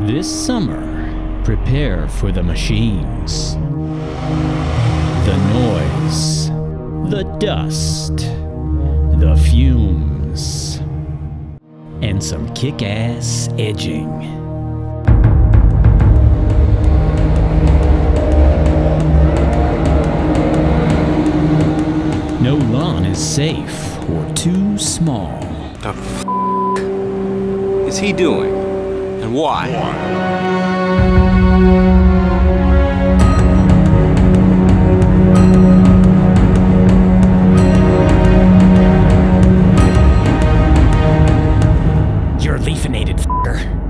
This summer, prepare for the machines, the noise, the dust, the fumes, and some kick ass edging. No lawn is safe or too small. The f- is he doing? and why? You're leafinated, f***er.